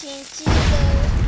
请记得。